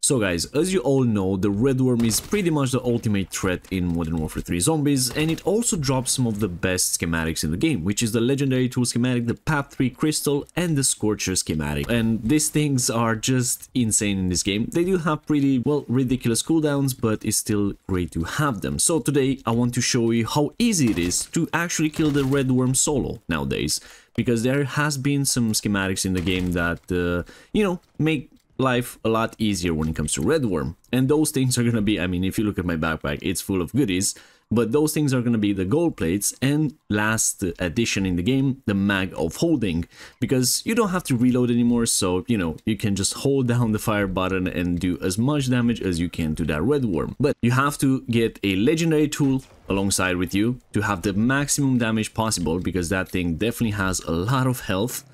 So guys, as you all know, the Red Worm is pretty much the ultimate threat in Modern Warfare 3 Zombies, and it also drops some of the best schematics in the game, which is the Legendary Tool schematic, the PAP3 Crystal, and the Scorcher schematic. And these things are just insane in this game. They do have pretty, well, ridiculous cooldowns, but it's still great to have them. So today, I want to show you how easy it is to actually kill the Red Worm solo nowadays because there has been some schematics in the game that, uh, you know, make life a lot easier when it comes to Red Worm. And those things are gonna be, I mean, if you look at my backpack, it's full of goodies, but those things are gonna be the gold plates and last addition in the game, the mag of holding, because you don't have to reload anymore, so, you know, you can just hold down the fire button and do as much damage as you can to that Red Worm. But you have to get a legendary tool alongside with you to have the maximum damage possible, because that thing definitely has a lot of health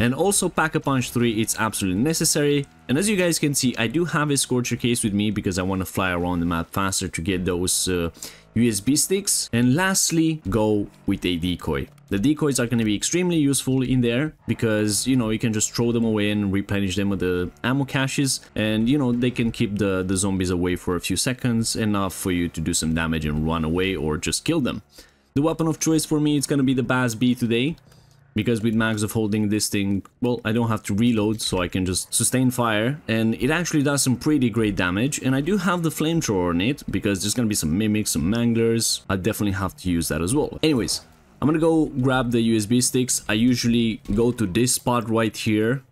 and also Pack-a-Punch 3, it's absolutely necessary. And as you guys can see, I do have a Scorcher case with me because I want to fly around the map faster to get those uh, USB sticks. And lastly, go with a decoy. The decoys are going to be extremely useful in there because, you know, you can just throw them away and replenish them with the ammo caches. And, you know, they can keep the, the zombies away for a few seconds, enough for you to do some damage and run away or just kill them. The weapon of choice for me, is going to be the BAS-B today because with mags of holding this thing, well, I don't have to reload, so I can just sustain fire, and it actually does some pretty great damage, and I do have the flamethrower on it, because there's gonna be some mimics, some manglers, I definitely have to use that as well. Anyways, I'm gonna go grab the USB sticks, I usually go to this spot right here,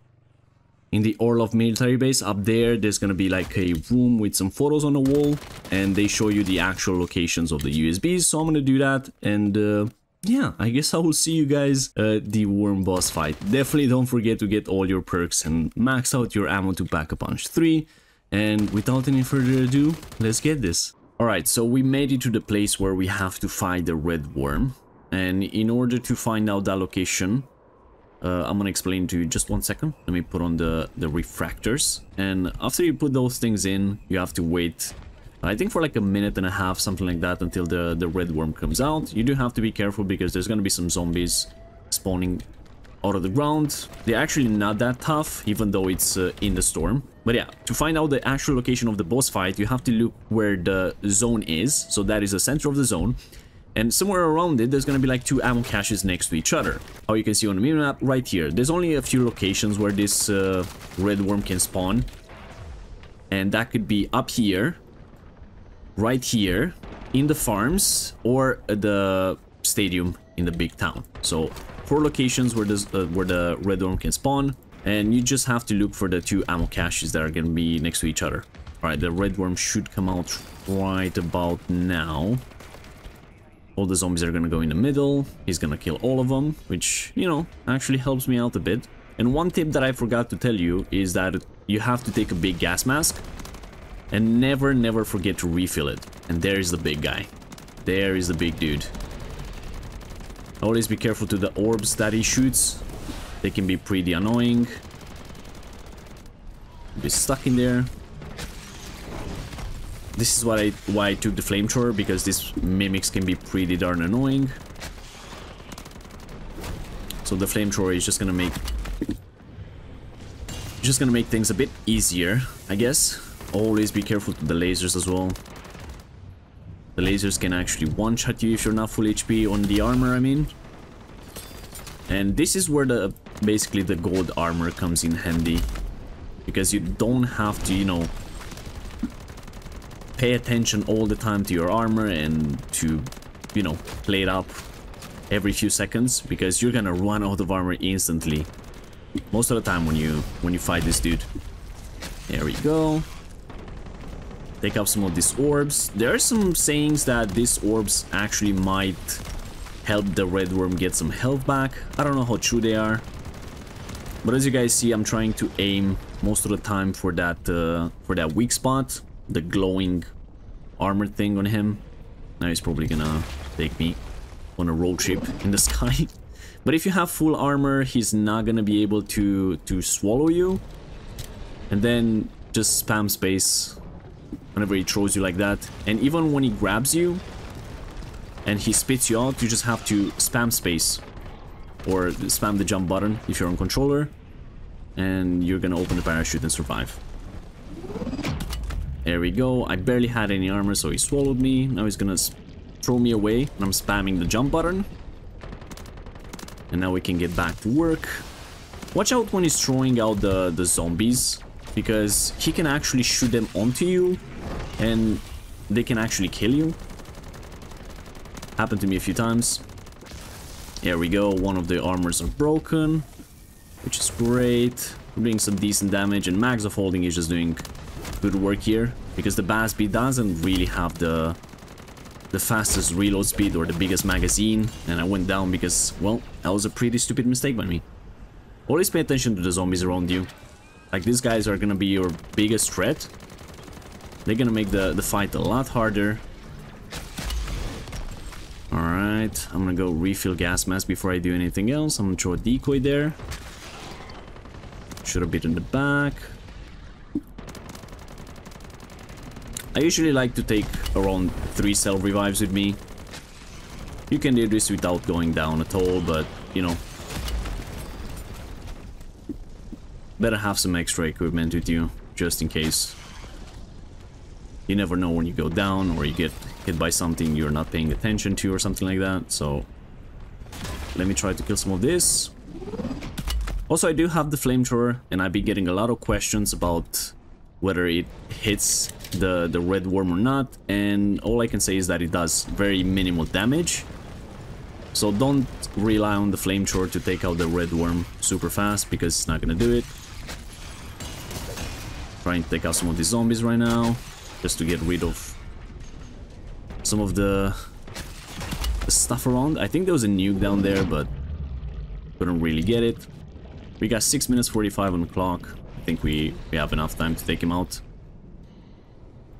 in the Orlov military base. Up there there's gonna be like a room with some photos on the wall and they show you the actual locations of the USBs so I'm gonna do that and uh, yeah, I guess I will see you guys at the Worm boss fight. Definitely don't forget to get all your perks and max out your ammo to Pack-a-Punch 3. And without any further ado, let's get this. Alright, so we made it to the place where we have to fight the Red Worm. And in order to find out that location, uh, I'm gonna explain to you just one second. Let me put on the, the refractors. And after you put those things in, you have to wait I think for like a minute and a half, something like that, until the, the red worm comes out. You do have to be careful because there's gonna be some zombies spawning out of the ground. They're actually not that tough, even though it's uh, in the storm. But yeah, to find out the actual location of the boss fight, you have to look where the zone is. So that is the center of the zone. And somewhere around it, there's gonna be like two ammo caches next to each other. How you can see on the map right here. There's only a few locations where this uh, red worm can spawn. And that could be up here, right here in the farms or the stadium in the big town. So four locations where, this, uh, where the red worm can spawn and you just have to look for the two ammo caches that are going to be next to each other. Alright, the red worm should come out right about now. All the zombies are going to go in the middle. He's going to kill all of them, which, you know, actually helps me out a bit. And one tip that I forgot to tell you is that you have to take a big gas mask and never, never forget to refill it. And there is the big guy. There is the big dude. Always be careful to the orbs that he shoots. They can be pretty annoying. Be stuck in there. This is why I why I took the flamethrower because these mimics can be pretty darn annoying. So the flamethrower is just gonna make just gonna make things a bit easier, I guess. Always be careful to the lasers as well. The lasers can actually one-shot you if you're not full HP on the armor, I mean. And this is where the basically the gold armor comes in handy. Because you don't have to, you know, pay attention all the time to your armor and to, you know, play it up every few seconds because you're gonna run out of armor instantly. Most of the time when you when you fight this dude. There we go. Take up some of these orbs. There are some sayings that these orbs actually might help the red worm get some health back. I don't know how true they are. But as you guys see, I'm trying to aim most of the time for that uh, for that weak spot, the glowing armor thing on him. Now he's probably gonna take me on a road trip in the sky. but if you have full armor, he's not gonna be able to to swallow you. And then just spam space whenever he throws you like that. And even when he grabs you and he spits you out, you just have to spam space or spam the jump button if you're on controller and you're gonna open the parachute and survive. There we go. I barely had any armor, so he swallowed me. Now he's gonna throw me away, and I'm spamming the jump button. And now we can get back to work. Watch out when he's throwing out the, the zombies, because he can actually shoot them onto you, and they can actually kill you. Happened to me a few times. There we go, one of the armors are broken, which is great. We're doing some decent damage, and Mags of Holding is just doing good work here, because the BAS-B doesn't really have the the fastest reload speed or the biggest magazine, and I went down because, well, that was a pretty stupid mistake by me. Always pay attention to the zombies around you. Like, these guys are gonna be your biggest threat. They're gonna make the, the fight a lot harder. Alright, I'm gonna go refill gas mask before I do anything else. I'm gonna throw a decoy there. Should have been in the back. I usually like to take around 3 self revives with me. You can do this without going down at all, but, you know. Better have some extra equipment with you, just in case. You never know when you go down or you get hit by something you're not paying attention to or something like that, so... Let me try to kill some of this. Also, I do have the flamethrower, and I've been getting a lot of questions about whether it hits the, the red worm or not, and all I can say is that it does very minimal damage. So don't rely on the flamethrower to take out the red worm super fast, because it's not gonna do it. Trying to take out some of these zombies right now, just to get rid of some of the, the stuff around. I think there was a nuke down there, but couldn't really get it. We got 6 minutes 45 on the clock. I think we, we have enough time to take him out.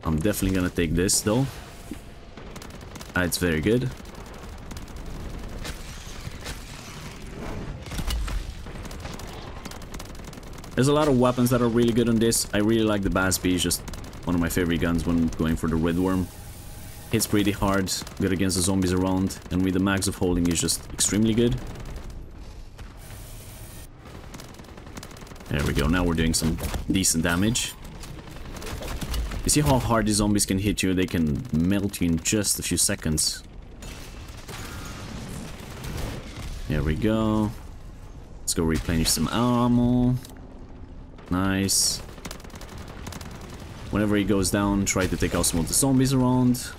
I'm definitely gonna take this though. Ah, it's very good. There's a lot of weapons that are really good on this. I really like the BAS-B, just one of my favorite guns when going for the Red Worm. Hits pretty hard, good against the zombies around, and with the mags of holding is just extremely good. There we go, now we're doing some decent damage. You see how hard these zombies can hit you? They can melt you in just a few seconds. There we go. Let's go replenish some ammo. Nice. Whenever he goes down, try to take out some of the zombies around.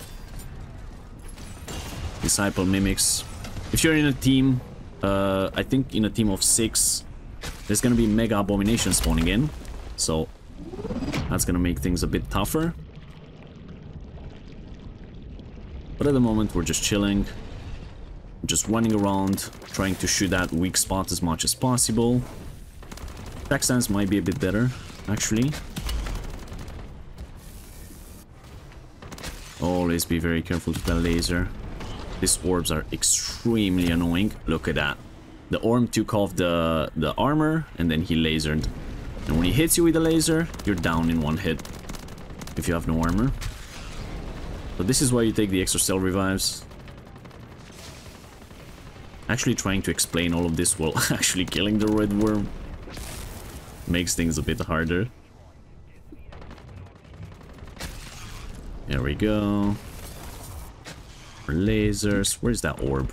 Disciple mimics. If you're in a team, uh, I think in a team of six, there's gonna be Mega Abomination spawning in. So that's gonna make things a bit tougher. But at the moment we're just chilling. Just running around, trying to shoot that weak spot as much as possible. Attack stance might be a bit better, actually. Always be very careful with the laser. These orbs are extremely annoying. Look at that. The orb took off the, the armor and then he lasered. And when he hits you with a laser, you're down in one hit. If you have no armor. So this is why you take the extra self revives. Actually trying to explain all of this while actually killing the red worm makes things a bit harder. There we go. Lasers. Where's that orb?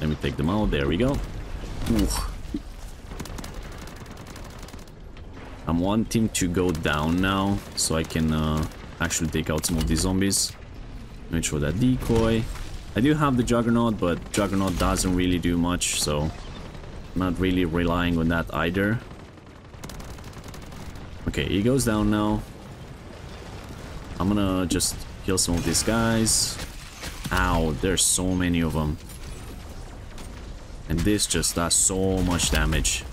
Let me take them out. There we go. Ooh. I'm wanting to go down now, so I can uh, actually take out some of these zombies. Make sure that decoy. I do have the Juggernaut, but Juggernaut doesn't really do much, so not really relying on that either. Okay, he goes down now. I'm gonna just kill some of these guys. Ow, there's so many of them. And this just does so much damage.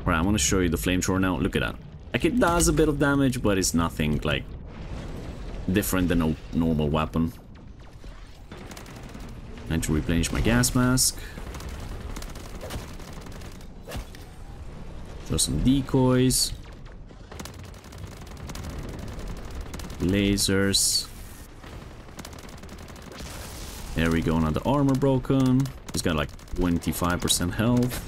Alright, I'm gonna show you the flamethrower now. Look at that. Like, it does a bit of damage, but it's nothing, like, different than a normal weapon. And to replenish my gas mask. Throw some decoys. Lasers. There we go, another armor broken. He's got like 25% health.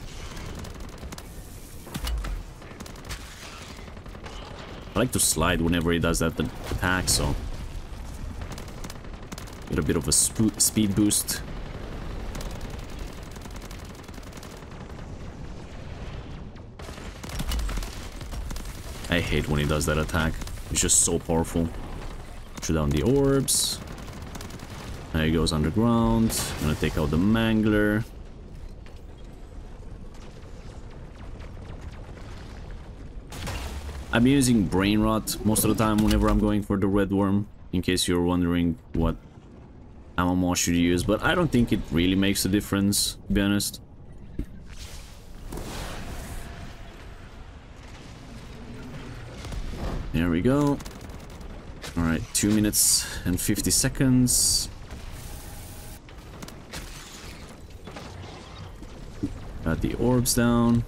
I like to slide whenever he does that attack, so... Get a bit of a speed boost. I hate when he does that attack. It's just so powerful. Shoot down the orbs. There he goes underground. Gonna take out the Mangler. I'm using Brain Rot most of the time whenever I'm going for the Red Worm, in case you're wondering what ammo should use, but I don't think it really makes a difference, to be honest. There we go. Alright, 2 minutes and 50 seconds. Got the orbs down.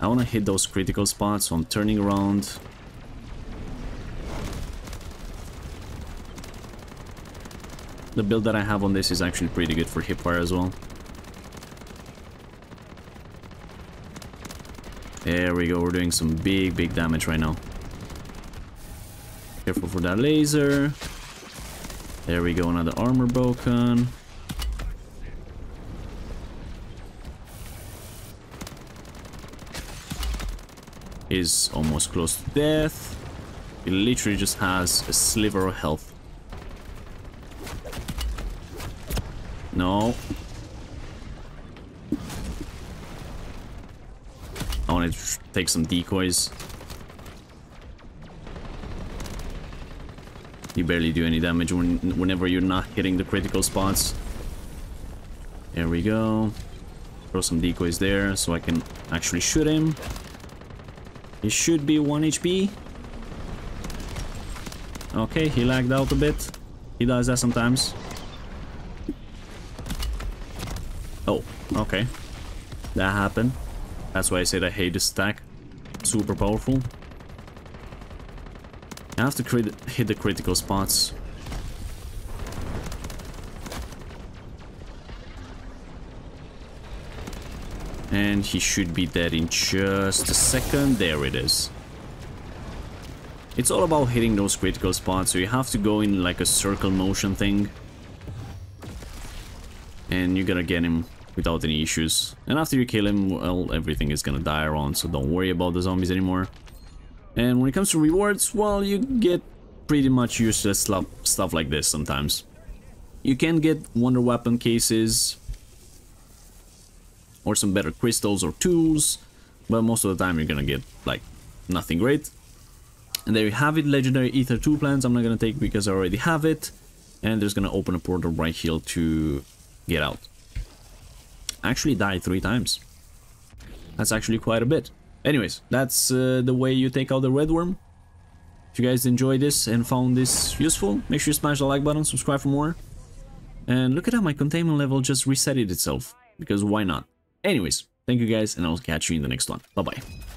I want to hit those critical spots, so I'm turning around. The build that I have on this is actually pretty good for hipfire as well. There we go, we're doing some big, big damage right now. Careful for that laser. There we go, another armor broken. Is almost close to death. He literally just has a sliver of health. No, take some decoys. You barely do any damage when, whenever you're not hitting the critical spots. There we go. Throw some decoys there so I can actually shoot him. He should be 1 HP. Okay, he lagged out a bit. He does that sometimes. Oh, okay. That happened. That's why I said I hate this stack. Super powerful. I have to hit the critical spots. And he should be dead in just a second. There it is. It's all about hitting those critical spots, so you have to go in like a circle motion thing. And you're gonna get him without any issues. And after you kill him, well, everything is gonna die around, so don't worry about the zombies anymore. And when it comes to rewards, well, you get pretty much useless stuff, like this sometimes. You can get wonder weapon cases, or some better crystals or tools, but most of the time you're gonna get, like, nothing great. And there you have it, Legendary Aether Tool plans, I'm not gonna take because I already have it. And there's gonna open a portal right here to get out actually died three times. That's actually quite a bit. Anyways, that's uh, the way you take out the red worm. If you guys enjoyed this and found this useful, make sure you smash the like button, subscribe for more. And look at how my containment level just resetted itself, because why not? Anyways, thank you guys, and I'll catch you in the next one. Bye-bye.